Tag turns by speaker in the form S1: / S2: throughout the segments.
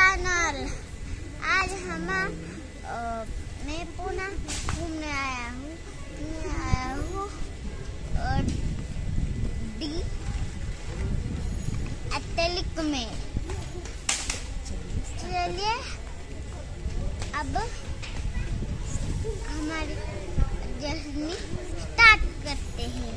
S1: Channel आज हम मैं पुणे घूमने आया हूँ। आया हूँ डी एथेलिक में। चलिए, अब हमारी जर्नी स्टार्ट करते हैं।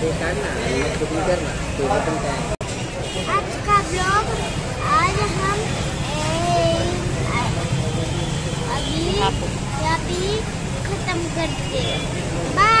S2: काढ ना आणि मग कुकिंग कर ना तुझं पण काय
S1: आज का ब्लॉग आज हम अभी खत्म करते हैं।